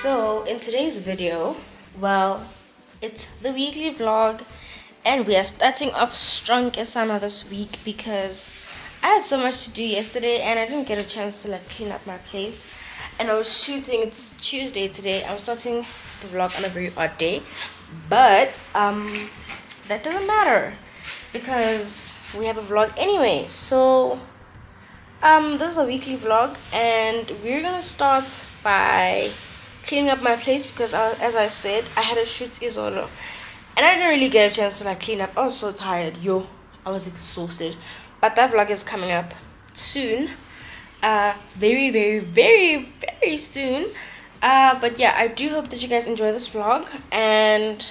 so in today's video well it's the weekly vlog and we are starting off strong Asana this week because I had so much to do yesterday and I didn't get a chance to like clean up my place. And I was shooting it's Tuesday today I was starting the vlog on a very odd day. But um that doesn't matter because we have a vlog anyway. So um this is a weekly vlog and we're gonna start by cleaning up my place because I, as i said i had a shoot Izolo and i didn't really get a chance to like clean up. I was so tired. Yo i was exhausted. But that vlog is coming up soon. Uh very very very very soon. Uh but yeah i do hope that you guys enjoy this vlog. And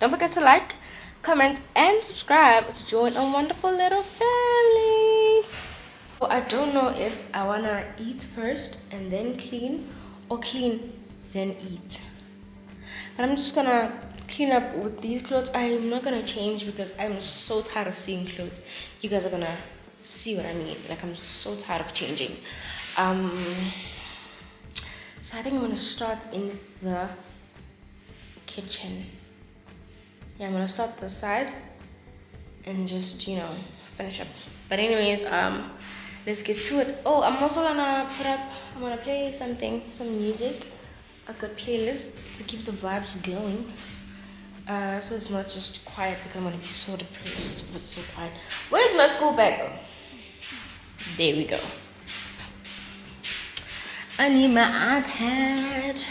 don't forget to like comment and subscribe to join a wonderful little family. I don't know if I wanna eat first and then clean or clean then eat. But I'm just gonna clean up with these clothes. I'm not gonna change because I'm so tired of seeing clothes. You guys are gonna see what I mean. Like I'm so tired of changing. Um, so I think I'm gonna start in the kitchen. Yeah, I'm gonna start this side and just you know finish up. But anyways, um let's get to it oh i'm also gonna put up i'm gonna play something some music a good playlist to keep the vibes going. Uh, so it's not just quiet because i'm gonna be so depressed it's so quiet. Where's my school bag oh, there we go. I need my ipad.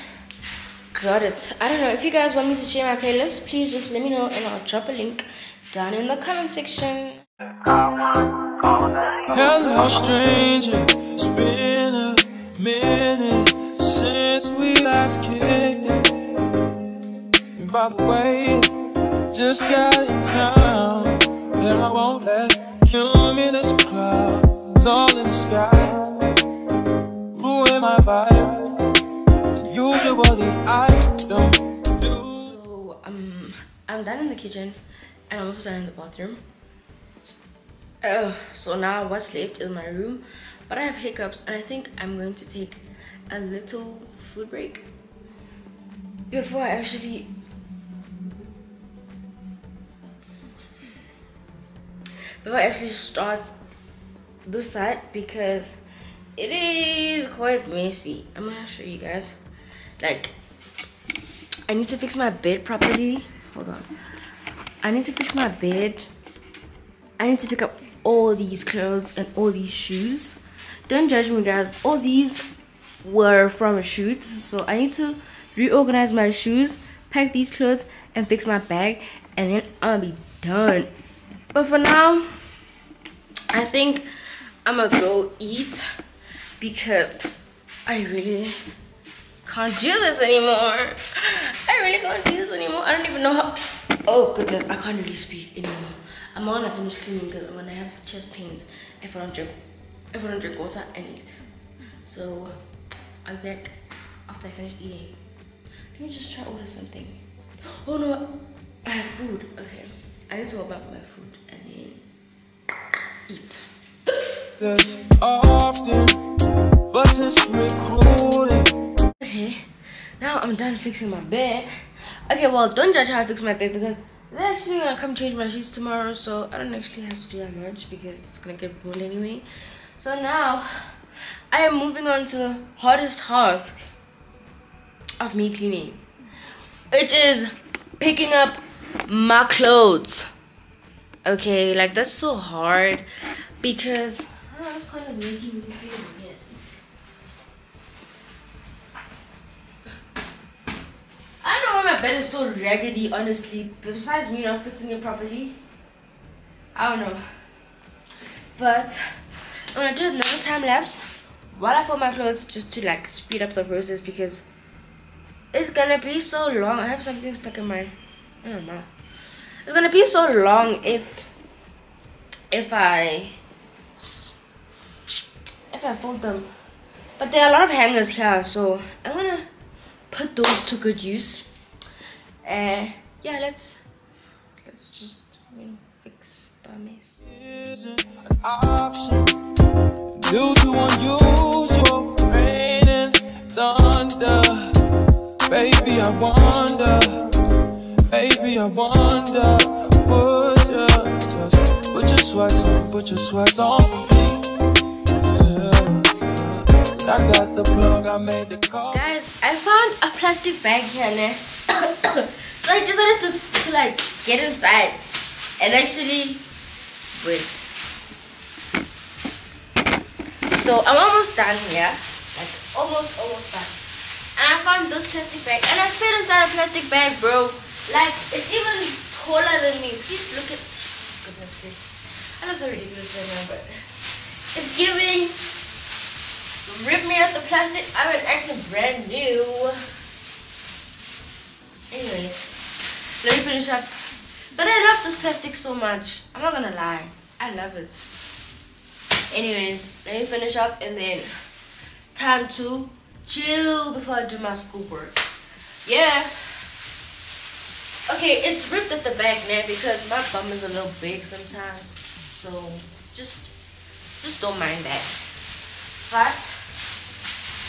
Got it. I don't know. If you guys want me to share my playlist please just let me know and i'll drop a link down in the comment section. Hello, stranger. It's been a minute since we last kicked. And by the way, just got in town. And I won't let cumulus clouds all in the sky ruin my vibe. And usually I don't do. So, um, I'm done in the kitchen and I'm also done in the bathroom. Uh, so now what's left is my room but i have hiccups and i think i'm going to take a little food break before i actually before i actually start this side because it is quite messy. I'm gonna show you guys. Like i need to fix my bed properly. Hold on. I need to fix my bed. I need to pick up all these clothes and all these shoes. Don't judge me guys. All these were from a shoot. So i need to reorganize my shoes pack these clothes and fix my bag and then gonna be done. But for now i think i'm gonna go eat because i really can't do this anymore. I really can't do this anymore. I don't even know how oh goodness i can't really speak anymore. I'm gonna finish cleaning because I'm gonna have chest pains if I don't drink if I don't drink water and eat. So I'll be back after I finish eating. Let me just try order something. Oh no, I have food. Okay, I need to go back my food and then eat. There's often, but since recruiting. Okay, now I'm done fixing my bed. Okay, well, don't judge how I fix my bed because they're actually gonna come change my sheets tomorrow, so I don't actually have to do that much because it's gonna get ruined anyway. So now I am moving on to the hardest task of me cleaning. which is picking up my clothes. Okay, like that's so hard because. I don't know why my bed is so raggedy, honestly. Besides me not fixing it properly. I don't know. But I'm gonna do another time lapse while I fold my clothes just to like speed up the process because it's gonna be so long. I have something stuck in my I don't know. It's gonna be so long if if I if I fold them. But there are a lot of hangers here, so I'm gonna put those to good use. Uh, yeah, let's let's just you know fix the mess due to unusual rain and thunder. Baby, I wonder, baby, I wonder, would you just put your sweats on, put your sweats on for me? Yeah. I got the plug, I made the call. Guys, I found a plastic bag here and so I decided to, to like get inside and actually wait. So I'm almost done here, like almost, almost done. And I found this plastic bag and I fit inside a plastic bag, bro. Like it's even taller than me. Please look at goodness gracious. I look so ridiculous right now, but it's giving rip me out the plastic. I've been acting brand new. Anyways, let me finish up. But I love this plastic so much. I'm not gonna lie. I love it. Anyways, let me finish up and then time to chill before I do my schoolwork. Yeah. Okay, it's ripped at the back now because my bum is a little big sometimes. So just just don't mind that. But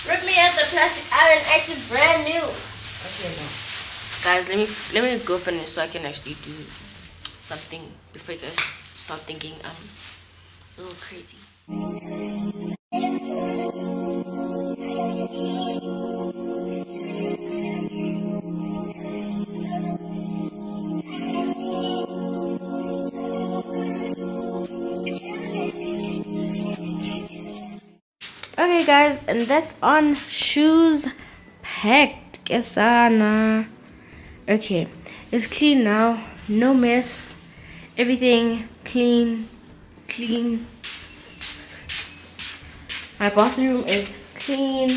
rip me out the plastic out and acting brand new. Okay now. Guys, let me let me go finish so I can actually do something before you guys start thinking I'm a little crazy. Okay guys, and that's on shoes packed. Kesana. Okay, it's clean now. No mess. Everything clean. Clean. My bathroom is clean.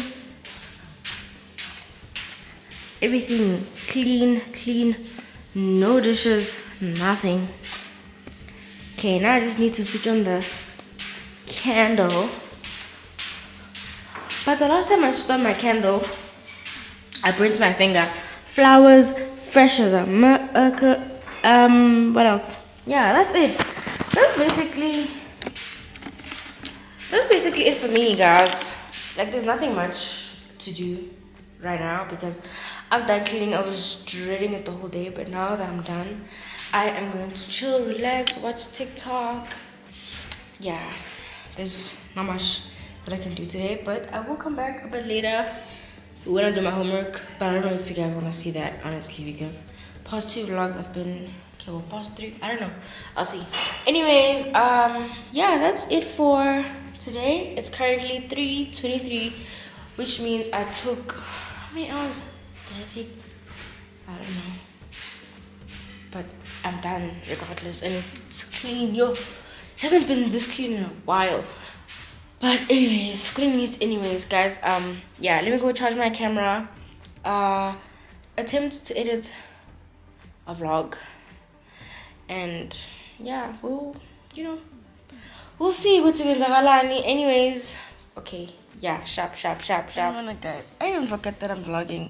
Everything clean, clean. No dishes, nothing. Okay, now I just need to switch on the candle. But the last time I switched on my candle, I burnt my finger. Flowers, fresh as a um, what else? Yeah, that's it. That's basically that's basically it for me, guys. Like, there's nothing much to do right now because I'm done cleaning. I was dreading it the whole day, but now that I'm done, I am going to chill, relax, watch TikTok. Yeah, there's not much that I can do today, but I will come back a bit later when I do my homework. But I don't know if you guys want to see that, honestly, because past two vlogs I've been okay, well, past three, I don't know. I'll see. Anyways, um, yeah, that's it for today. It's currently 3:23, which means I took how many hours did I take? I don't know. But I'm done regardless, and it's clean. Yo, it hasn't been this clean in a while. But anyways, cleaning it anyways, guys. Um, yeah, let me go charge my camera. Uh, attempt to edit a vlog, and yeah, we'll you know we'll see what you guys are anyways okay. Yeah sharp sharp sharp sharp. guys. I even forget that i'm vlogging.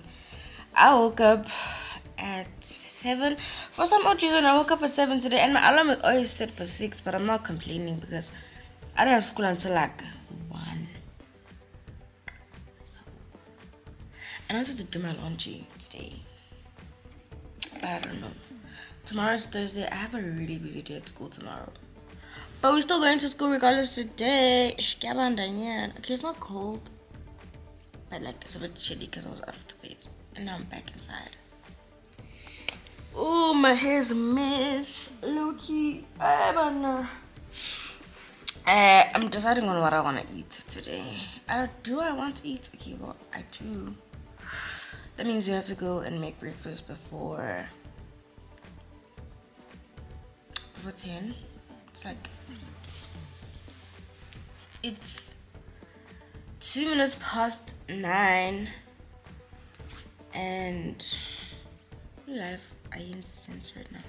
I woke up at seven. For some odd reason i woke up at seven today and my alarm is always set for six but i'm not complaining because i don't have school until like one. So and i wanted to do my laundry today but i don't know. Tomorrow's thursday. I have a really busy day at school tomorrow but we're still going to school regardless today. Okay, it's not cold. But like it's a bit chilly because I was out of the bed. And now I'm back inside. Oh, my hair's a mess. Loki. I don't know. Uh, I'm deciding on what I want to eat today. Uh, do I want to eat? Okay, well, I do. That means we have to go and make breakfast before before 10. It's like it's two minutes past nine and life I in the sense right now.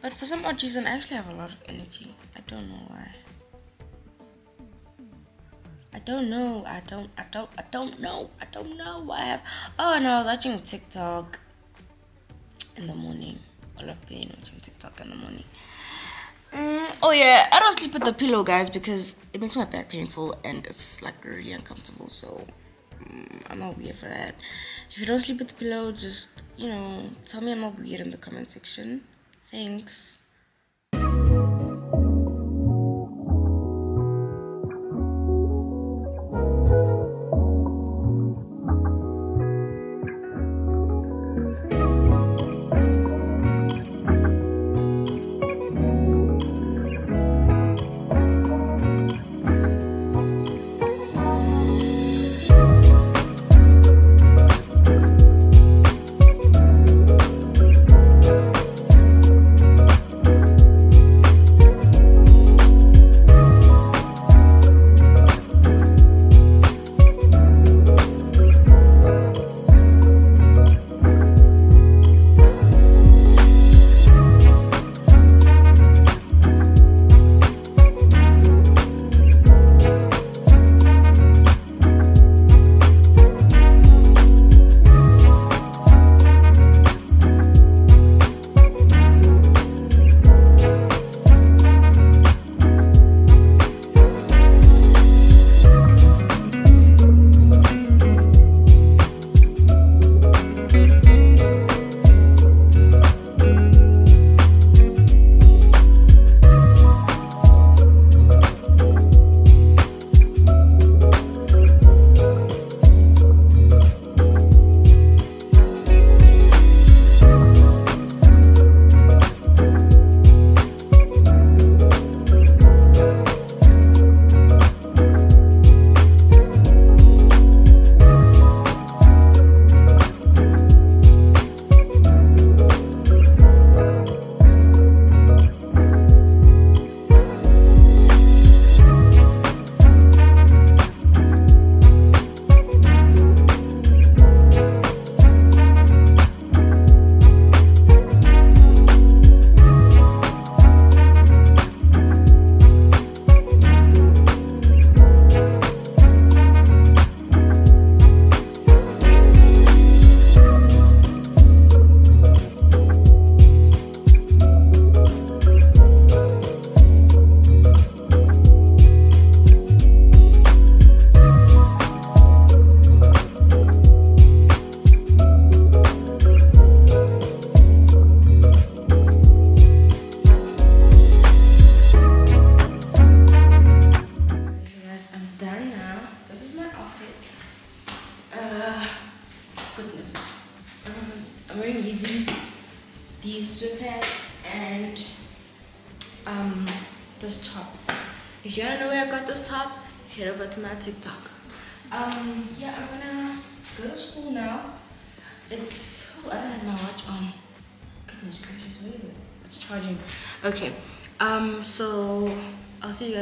But for some odd reason I actually have a lot of energy. I don't know why. I don't know. I don't I don't I don't know. I don't know why I have Oh and I was watching TikTok in the morning. All I've watching TikTok in the morning. Mm, oh yeah, I don't sleep with the pillow, guys, because it makes my back painful and it's like really uncomfortable. So mm, I'm not weird for that. If you don't sleep with the pillow, just you know, tell me I'm not weird in the comment section. Thanks.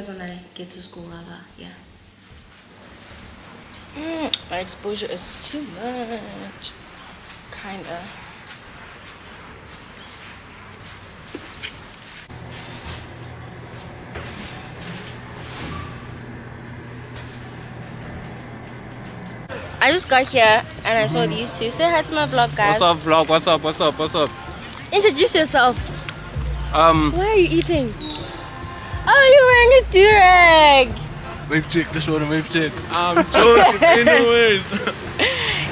Guys when I get to school rather. Yeah. Mm, my exposure is too much. Kinda. I just got here and I saw these two. Say hi to my vlog, guys. What's up, vlog? What's up? What's up? What's up? Introduce yourself. Um, What are you eating? Oh, you're wearing a durag. wave check. Just show them wave check. I'm joking. Anyways.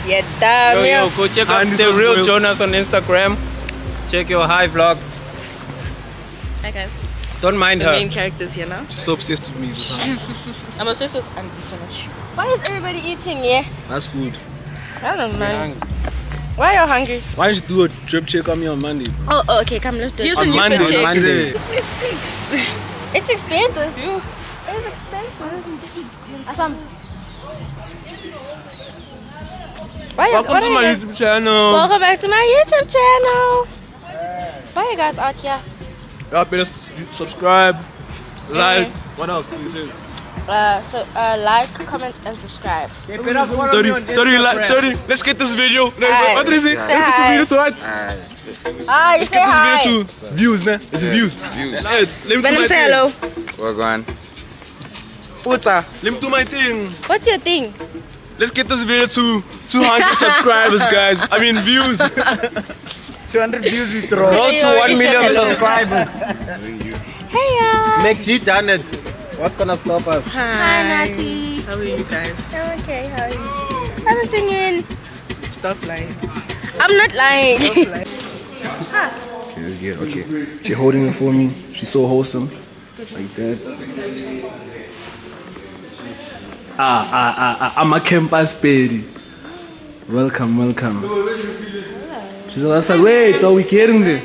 Yeah, damn. Yo, yeah. yo, go check out And this the was real real- Jonas on Instagram. Check your high vlog. Hi guys, Don't mind the her. main characters here now. She's so obsessed with me just now. I'm obsessed with Andy so much. Why is everybody eating? Yeah. That's food. I don't know. Why are you hungry? Why don't you do a drip check on me on Monday? Oh, oh, okay. Come, let's do it. Here's a On new Monday, fit check. Monday. It's expensive. It's expensive. Why Welcome what to my guys- YouTube channel. Welcome back to my YouTube channel. Why are you guys out here? Y'all better subscribe, like. What else? Please say. Uh, so uh, like, comment, and subscribe. 30, 30, like, 30. Let's get this video. Alright. What is it? Say Let's get hi. this video to what? Ah, you say Get hi. this video to views, man. It's a views. Views. Let's, let me do Venom my say hello. We're going. Puta. Let me do my thing. What's your thing? Let's get this video to 200 subscribers, guys. I mean views. 200 views we throw. Road to 1 million subscribers. Hey y'all. Make G done it. What's gonna stop us? Hi, Natty. How are you guys? I'm okay. How are you? haven't seen you in. Stop lying. I'm not lying. Pass. Okay, yeah, okay. She holding it for me. She's so wholesome. Like that. Ah, ah, ah, ah, I'm a campus baby. Welcome, welcome. She's like, wait, are we getting there?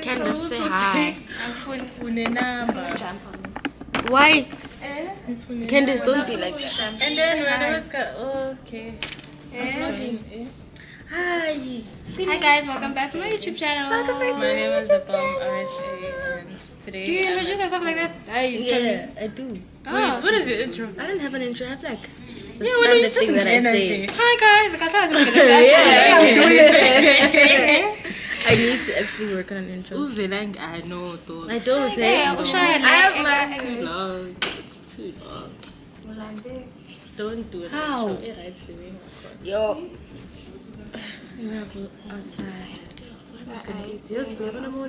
Candace, say hi. Why? Eh? Candace, don't be like that. And then when I was go, oh, okay. Eh? Eh? Hi. Hi guys, welcome back to my YouTube channel. Welcome back to My name is Atom RHA and today. Do you introduce yourself like that? Hi, Yeah, I do. Wait, ah. what is your intro? I don't have an intro. I have like the Yeah, what are you standard thing that I say. Hi guys, I got Yeah, I'm doing it. I need to actually work on an intro. Uvelang, I know those. I don't say. Oh, yeah, ushaya I have la- my. long. It's too long. Don't do it. How? Intro. It writes the way. Yo. I'm gonna go outside. Yes, we're gonna go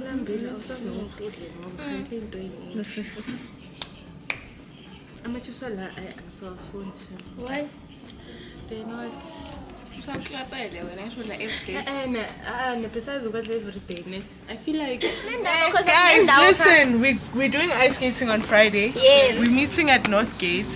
I'm just so la I saw a phone. Why? They're not. Usaklapele wena ngisho la everyday. Eh, eh, and uh, ah, ah, besides what every day, I feel like eh, Guys, listen, we we're doing ice skating on Friday. Yes. We're meeting at Northgate.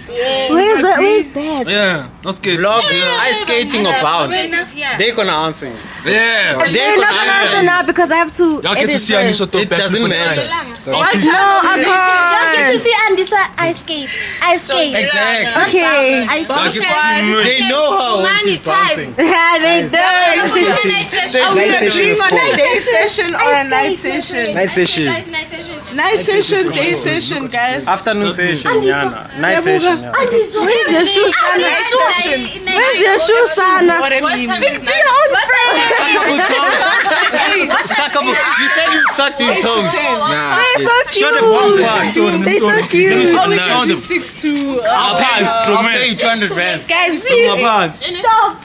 Where's that? Where's that? Yeah, that's good. Vlog ice skating about. They're gonna answer you. Yeah. They're They're not gonna answer now because I have to. Y'all get to edit see first. Anisha talk It back doesn't matter. What? No, I can't. Y'all get to see Andiswa ice skate. Ice skate. Exactly. Okay. Ice Y'all get to skate. They know how when she's bouncing. Yeah, they do. Are we Night session, doing of a course. session or a night session? Night session. Night session, day session, guys. Afternoon session, yeah. Night session, yeah. Where's your shoe, Sana? Where's your shoe, Sana? What I mean. Your own Suck up. You said you sucked his toes. Nah. They're so cute. Show the bumps part. They're so cute. Show the show the Six to uh, Our pants, I'll promise. pay you 200 rands. Guys, please pants. stop.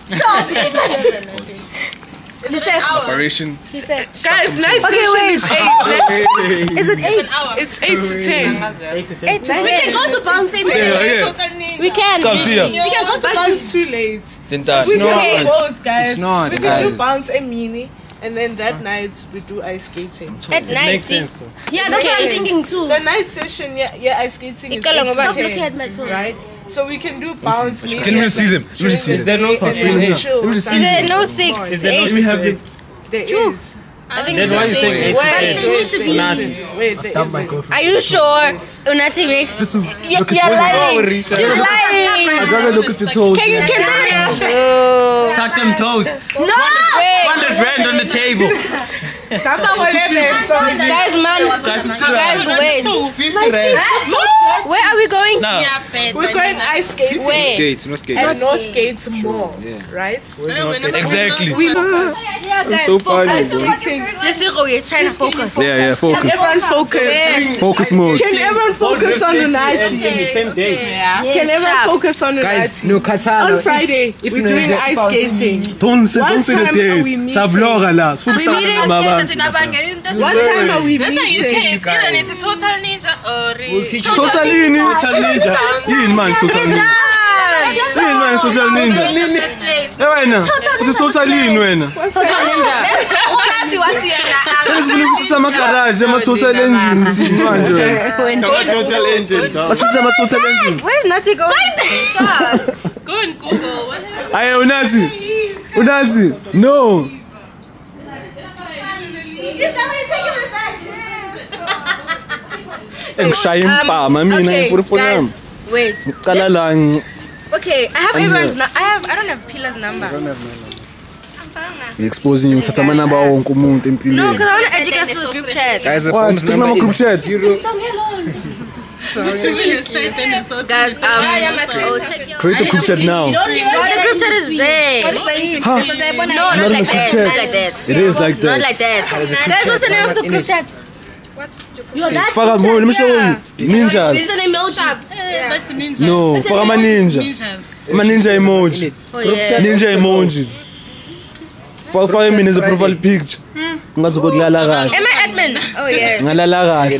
Stop. Operation. guys. Night Okay, session wait. is eight. Is it eight? It's eight to ten. Eight to ten. go to bouncing. Yeah, yeah. We can. Come see ya. We can go to bounce. it's too late. Then that. We can do both, guys. It's not, We can do bounce and mini, and then that night we do ice skating. At night. Makes sense though. Yeah, that's what I'm thinking too. The night session, yeah, yeah, ice skating is Ikaw lang, eight to Stop 10, looking at my toes. right? So we can do bounce. maybe Can we see them? Let me see the them. there no day such thing? chill Let me on see Is there no six? Is there no eight? Let me have it. There is. I think Then so. why you saying eight to Wait, ten? need to be- wait, wait. Are you sure? Unati make. You're, you're lying. research. You're lying. I'd rather look at your toes. Can you can somebody? Suck them toes. No. Wait. 200 rand on the table. Someone will have it. So Guys, man. Guys, wait. 50. Where are we going? Now. we're going ice skating Wait. Gates, not gates. at Northgate Mall, right? Exactly. Yeah, guys. so focus. funny, Listen, oh, you're trying to focus. Yeah, yeah, focus. Everyone focus. Focus mode. Can everyone focus on Unati? Same day. Can everyone focus on Guys, Unati? no Katana. On Friday, if we're doing ice skating. Don't say, What don't say the time are we date. meeting? Vlog la. We meeting What time are we meeting? Total Ninja or Total ini. Total ninja. Yini manje total ninja? Yini manje total ninja? Eh wena. Uthi total ini wena? Total Ninja. Sele sifuna ukusisa amagaraji ama-total engines manje wena. Total engine, dog. Basifisa ama-total engine. Where's Nati going? Go and Google. Aye, unazi. Unazi. No. Engishaya impama mina okay, ngifuna ifoni yami. guys, wait. Qala la Okay, I have everyone's. nu- I have. I don't have Pila's number. ngi-expose you uthatha amanamba wonke umuntu No, because I want to add you guys to the group chat. Guys, the What? phone's Take number group is chat. Guys, um, oh. Create the group chat now. The group chat is there. No, not Not in like that. chat. Not like that. It is like Not like that. Guys, what's the name of the group chat? Yo, that's Faka mo, let me show you. Ninjas. What's the name of the That's ninja. No, faka ama-ninja. Ninjas. Ama-ninja emoji. Oh. Ninja emojis. Faka faka mina as a profile picture. Ungazokuthi lala kahle. Am I admin? Oh, yes. Ngalala kahle.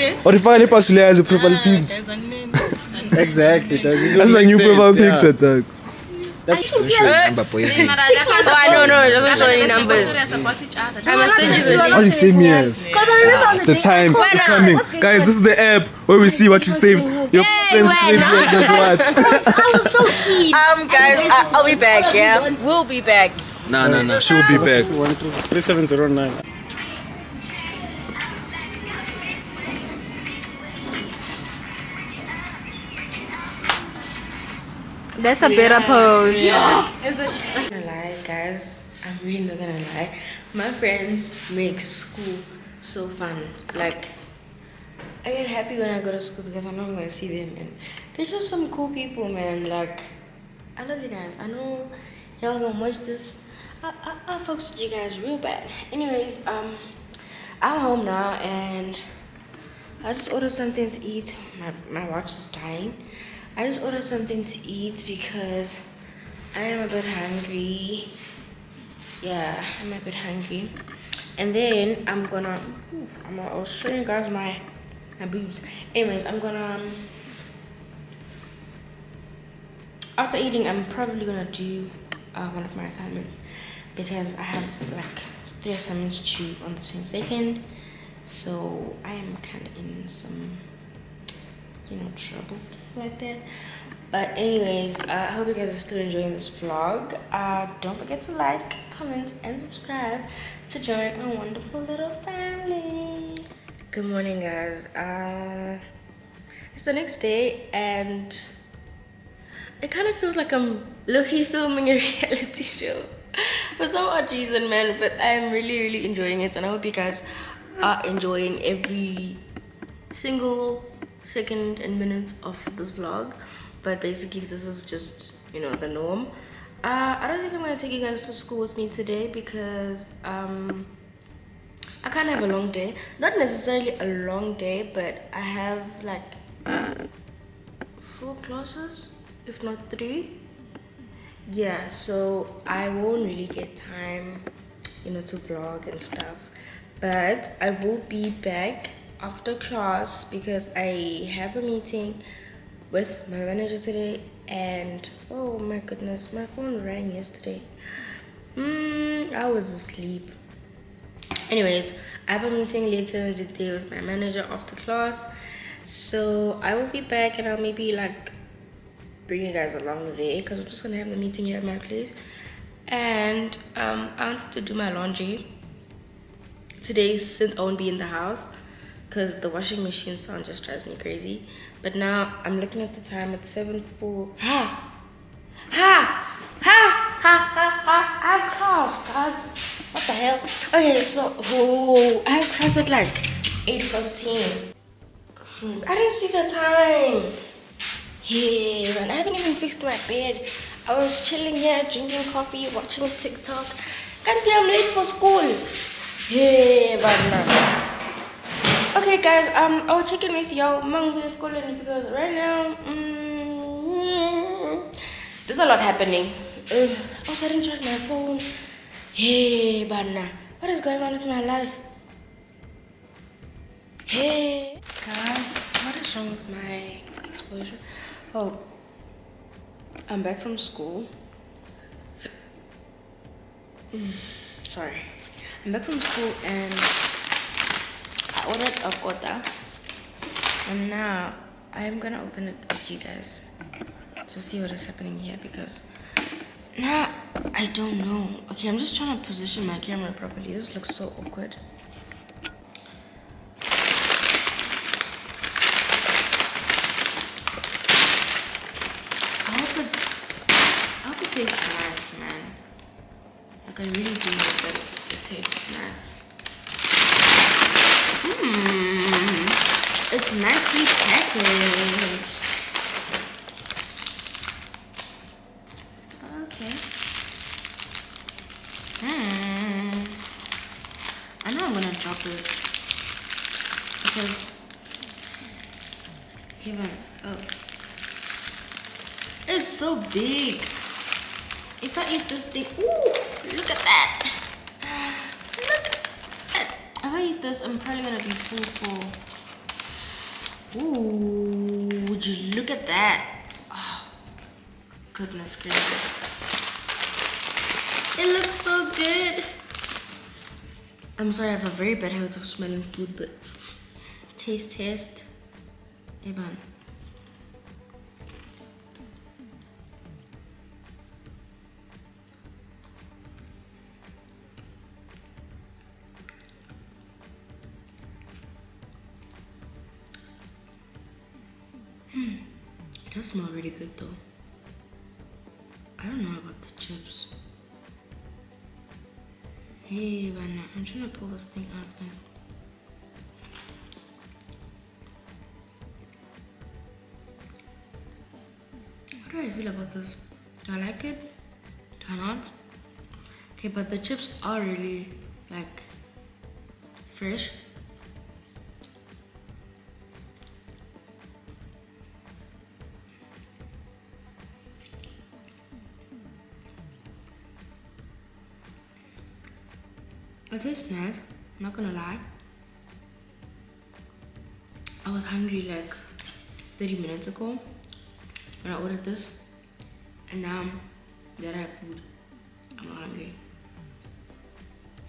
Ubani wena? Or ifaka le password leyo as a profile picture. There's exactly. Does That's my new sense? profile Yeah. picture, dog. Number poison. Oh, I don't know. It doesn't show any numbers. I must send you the link. do you say years? The time is coming. Guys, this is the app where we see what you saved. Your friends wait, and what. I was so keen. Um, guys, I, I'll be back. Yeah, we'll be back. No, no, no. She will be back. One two three seven zero nine. That's a better pose. I'm gonna lie, guys. I'm really not gonna lie. My friends make school so fun. Like, I get happy when I go to school because I know I'm gonna see them, and they're just some cool people, man. Like, I love you guys. I know y'all gonna watch this. I, I, I fucks with you guys real bad. Anyways, um, I'm home now, and I just ordered something to eat. My my watch is dying. I just ordered something to eat because I am a bit hungry. Yeah, I'm a bit hungry. And then I'm gonna, I'm gonna I'll show you guys my my boobs. Anyways, I'm gonna. Um, after eating, I'm probably gonna do uh, one of my assignments because I have like three assignments due on the 22nd. So I am kind of in some you know trouble like that. But anyways i hope you guys are still enjoying this vlog. Uh, don't forget to like comment and subscribe to join our wonderful little family. Good morning guys. Uh, it's the next day and it kind of feels like i'm low-key filming a reality show for some odd reason man but i'm really really enjoying it and i hope you guys are enjoying every single second and minutes of this vlog. But basically this is just you know the norm. Uh, i don't think i'm gonna take you guys to school with me today because um i kind of have a long day. Not necessarily a long day but i have like four classes if not three. Yeah so i won't really get time you know to vlog and stuff. But i will be back after class because I have a meeting with my manager today and oh my goodness my phone rang yesterday. Mm, I was asleep. Anyways I have a meeting later in the day with my manager after class. So I will be back and I'll maybe like bring you guys along there because I'm just gonna have the meeting here at my place. And um, I wanted to do my laundry. Today since I won't be in the house because the washing machine sound just drives me crazy. But now I'm looking at the time, it's 7 4. Ha! Ha! Ha! Ha! Ha! Ha! I have class, guys. What the hell? Okay, so oh, I have class at like 8.15. Hmm, I didn't see the time. Yeah, I haven't even fixed my bed. I was chilling here, drinking coffee, watching TikTok. Can't be I'm late for school. Yeah, but now. Okay, guys. Um, I'll check in with y'all Monday school because right now, mm, there's a lot happening. Uh, also, I didn't charge my phone. Hey, Banna, what is going on with my life? Hey, guys, what is wrong with my exposure? Oh, I'm back from school. Mm, sorry, I'm back from school and. I ordered a kota and now I'm gonna open it with you guys to see what is happening here because now I don't know. Okay, I'm just trying to position my camera properly. This looks so awkward. I hope it's I hope it tastes nice, man. Like I really do hope that it tastes nice. Hmm, it's nicely packaged. Okay. Hmm. I know I'm gonna drop this because even oh, it's so big. If I eat this thing, ooh, look at that. Look at that. If I eat this, I'm probably gonna be. Ooh, would you look at that? Oh, goodness gracious. It looks so good. I'm sorry, I have a very bad habit of smelling food, but taste test. Hey, smell really good though. I don't know about the chips. Hey, Vanna, I'm trying to pull this thing out. And How do I feel about this? Do I like it? Do I not? Okay, but the chips are really like fresh. It tastes nice, I'm not gonna lie. I was hungry like 30 minutes ago when I ordered this, and now that I have food, I'm not hungry.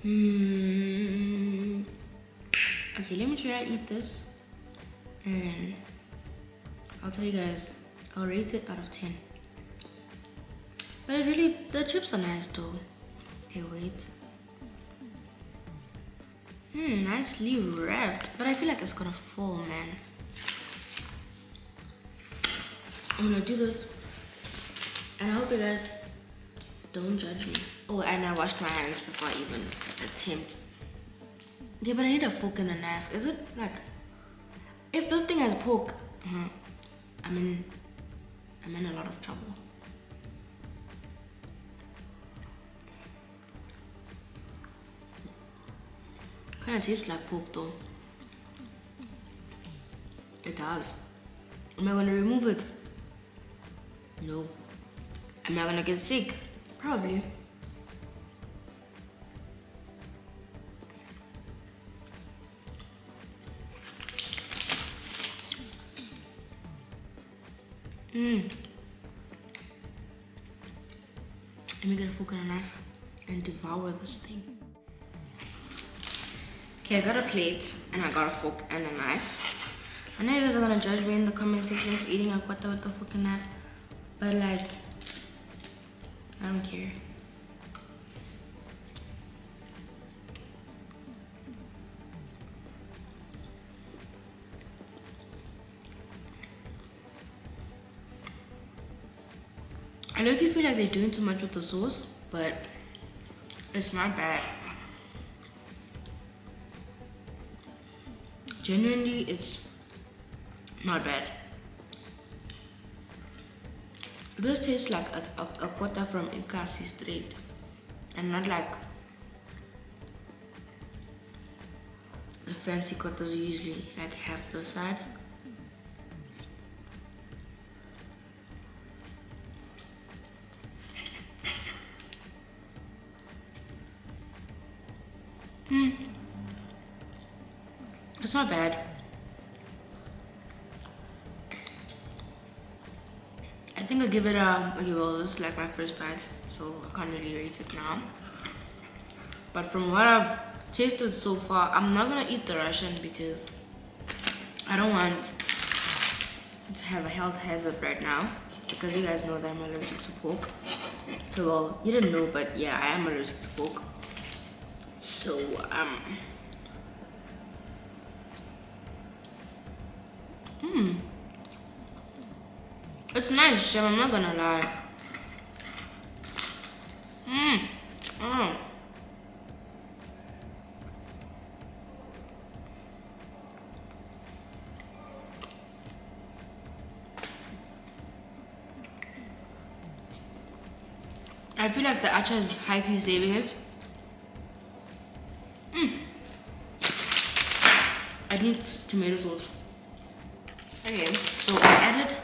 Hmm. Okay, let me try to eat this, and I'll tell you guys, I'll rate it out of 10. But it really, the chips are nice though. Okay, wait. Hmm, nicely wrapped. But I feel like it's gonna fall, man. I'm gonna do this. And I hope you guys don't judge me. Oh, and I washed my hands before I even attempt. Yeah, but I need a fork and a knife. Is it like if this thing has pork, uh, I'm in I'm in a lot of trouble. Kind of tastes like pork though. It does. Am I gonna remove it? No. Am I gonna get sick? Probably. Mmm. Let me get a fork and a knife and devour this thing. Okay, I got a plate and I got a fork and a knife. I know you guys are gonna judge me in the comment section for eating a kota with a fork and knife, but like, I don't care. I look feel like they're doing too much with the sauce, but it's not bad. Genuinely, it's not bad. This tastes like a, a, a kota from Ikasi Street and not like the fancy kotas usually like half the side. Think I'll give it a, okay well this is like my first bite so I can't really rate it now. But from what I've tasted so far, I'm not gonna eat the Russian because I don't want to have a health hazard right now because you guys know that I'm allergic to pork. Okay, well, you didn't know, but yeah, I am allergic to pork. So, um, Hmm. It's nice, Shem, I'm not gonna lie. Mmm. Oh. I feel like the atchar is highly saving it. Mm. I need tomato sauce. Okay, so I added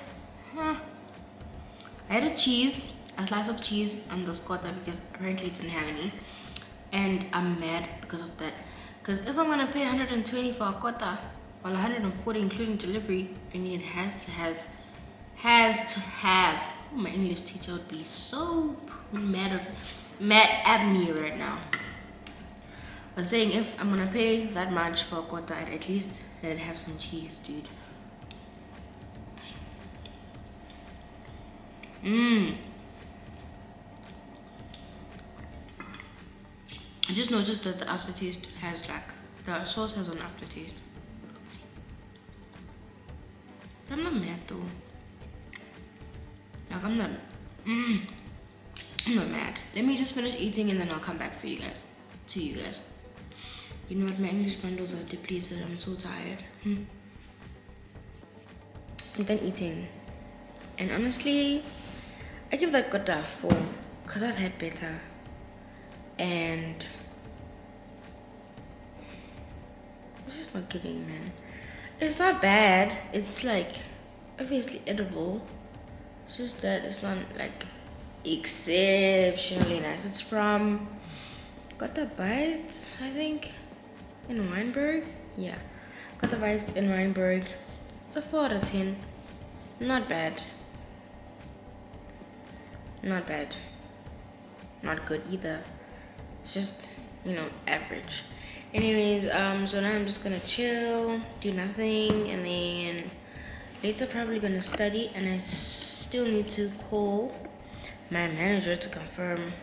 cheese, a slice of cheese this kota because apparently it didn't have any. And I'm mad because of that. Because if I'm gonna pay 120 for a kota, well 140 including delivery i mean it has to has has to have oh, my english teacher would be so mad of mad at me right now I was saying if i'm gonna pay that much for a kota at least let it have some cheese dude mmm I just noticed that the aftertaste has like the sauce has an aftertaste. I'm not mad though. Like I'm not. Mm, I'm not mad. Let me just finish eating and then I'll come back for you guys. To you guys. You know what? My English bundles are depleted. I'm so tired. Hmm. I'm done eating. And honestly, I give that good a four because I've had better. And it's just not giving, man. It's not bad. It's like obviously edible. It's just that it's not like exceptionally nice. It's from Got the Bites, I think, in Wynberg. Yeah, Got the Bites in Wynberg. It's a 4 out of 10. Not bad. Not bad. Not good either. It's just, you know, average. Anyways, um, so now I'm just gonna chill, do nothing, and then later probably gonna study, and I still need to call my manager to confirm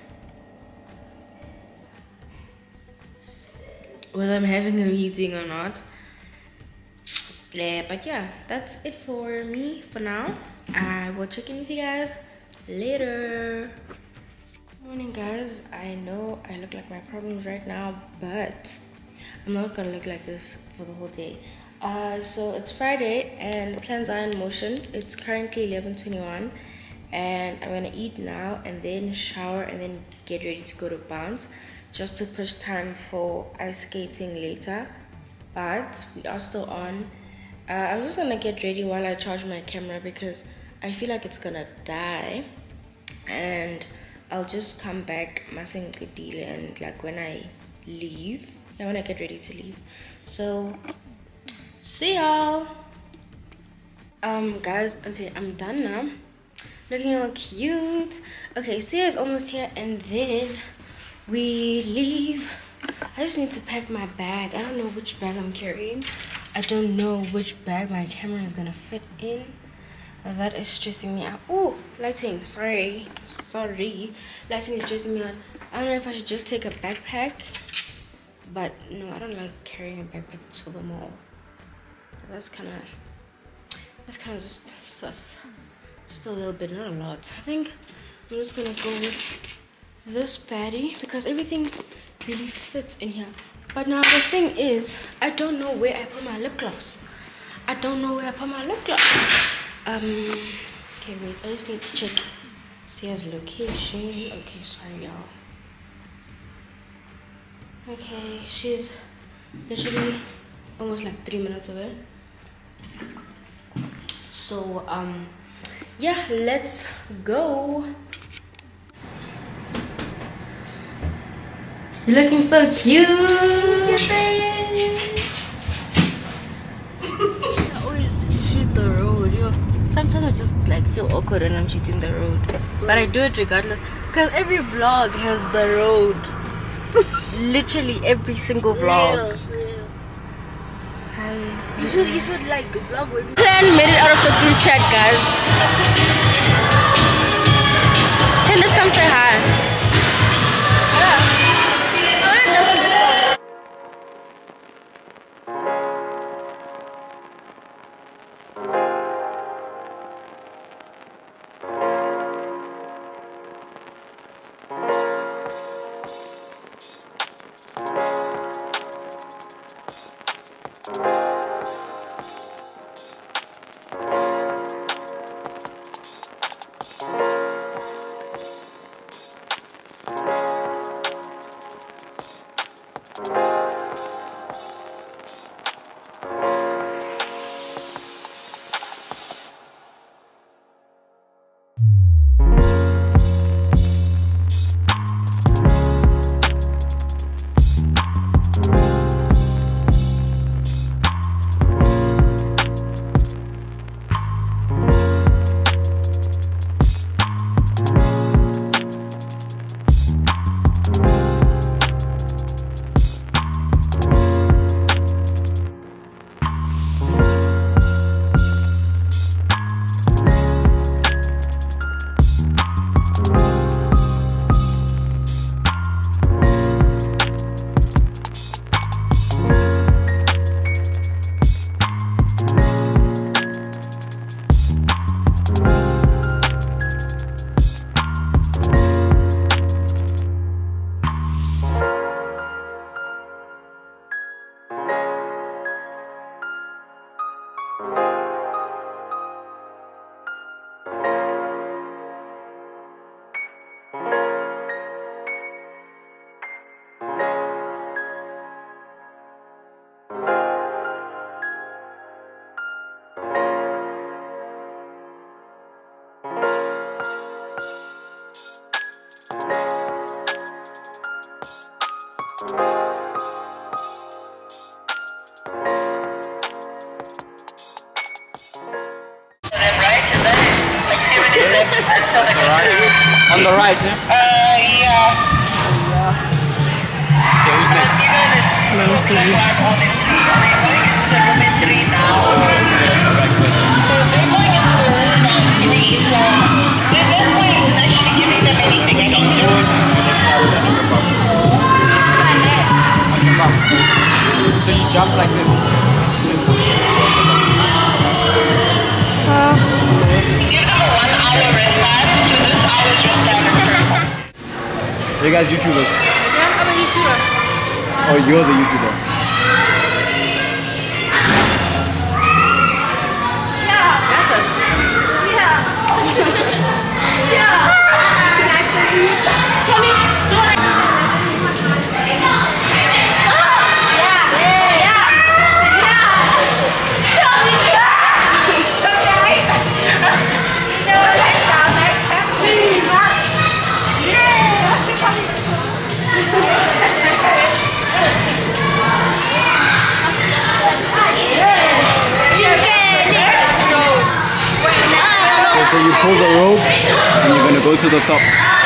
whether I'm having a meeting or not. Yeah, but yeah, that's it for me for now. I will check in with you guys later. Morning, guys. I know I look like my problems right now, but I'm not gonna look like this for the whole day. Uh, so it's Friday and plans are in motion. It's currently 11:21, and I'm gonna eat now and then shower and then get ready to go to bounce, just to push time for ice skating later. But we are still on. Uh, I'm just gonna get ready while I charge my camera because I feel like it's gonna die, and I'll just come back masing and like when I leave. Yeah, when I get ready to leave. So see y'all. Um guys, okay, I'm done now. Looking all cute. Okay, Sia is almost here and then we leave. I just need to pack my bag. I don't know which bag I'm carrying. I don't know which bag my camera is gonna fit in. That is stressing me out. Oh, lighting. Sorry. Sorry. Lighting is stressing me out. I don't know if I should just take a backpack. But no, I don't like carrying a backpack to the mall. That's kind of, that's kind of just sus. Just a little bit, not a lot. I think I'm just gonna go with this patty because everything really fits in here. But now the thing is, I don't know where I put my lip gloss. I don't know where I put my lip gloss. Um, okay, wait, I just need to check Sia's location. Okay, sorry, y'all. Okay, she's literally almost like three minutes away. So, um, yeah, let's go. You're looking so cute. Always shoot the road. Sometimes I just like feel awkward when I'm shooting the road, but I do it regardless. Cause every vlog has the road. Literally every single vlog. Hi. You should you should like vlog with me. Plan made it out of the group chat, guys. Candace, come say hi. On the right, yeah? Uh, yeah. Okay, who's next? So you jump like this. Are you guys YouTubers? Yeah, I'm a YouTuber. Oh, you're the YouTuber. Yeah, That's us. Okay, so you pull the rope and you're gonna go to the top.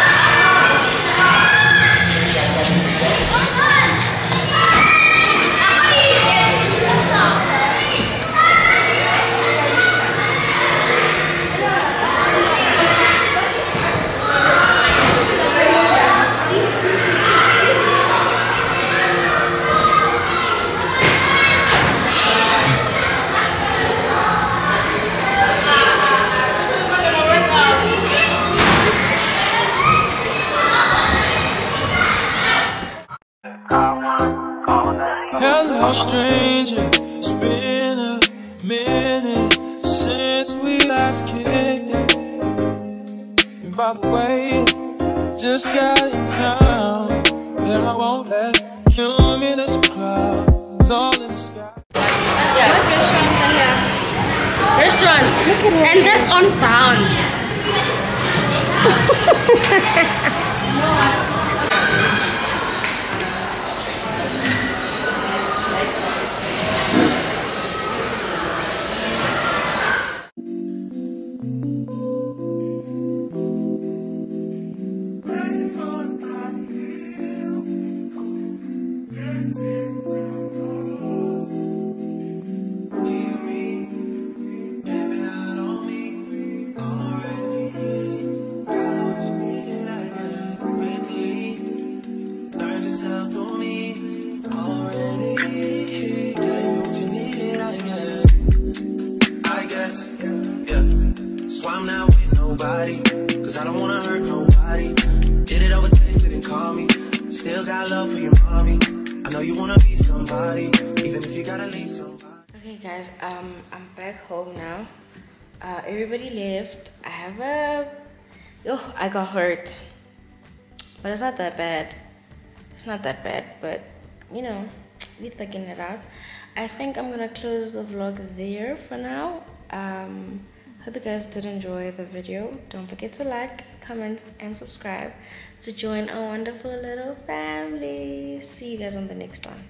I got hurt, but it's not that bad. It's not that bad, but you know, we're thugging it out. I think I'm gonna close the vlog there for now. Um, hope you guys did enjoy the video. Don't forget to like, comment, and subscribe to join our wonderful little family. See you guys on the next one.